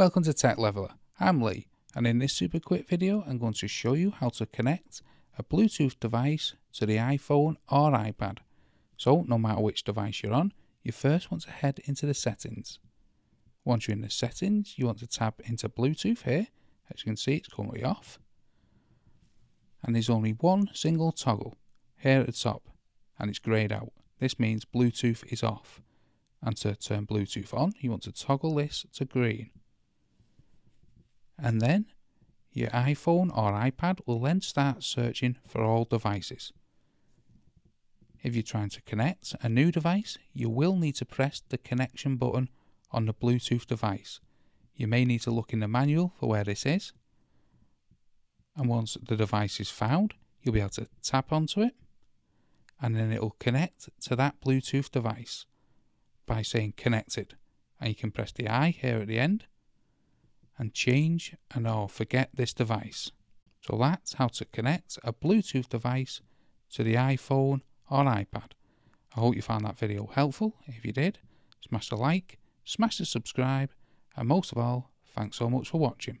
Welcome to Tech Leveller. I'm Lee and in this super quick video I'm going to show you how to connect a Bluetooth device to the iPhone or iPad. So no matter which device you're on, you first want to head into the settings. Once you're in the settings, you want to tap into Bluetooth here. As you can see, it's currently off. And there's only one single toggle here at the top, and it's greyed out. This means Bluetooth is off. And to turn Bluetooth on, you want to toggle this to green. And then your iPhone or iPad will then start searching for all devices. If you're trying to connect a new device, you will need to press the connection button on the Bluetooth device. You may need to look in the manual for where this is. And once the device is found, you'll be able to tap onto it and then it will connect to that Bluetooth device by saying connected. And you can press the I here at the end and change and or forget this device. So that's how to connect a Bluetooth device to the iPhone or iPad. I hope you found that video helpful. If you did, smash the like, smash the subscribe, and most of all, thanks so much for watching.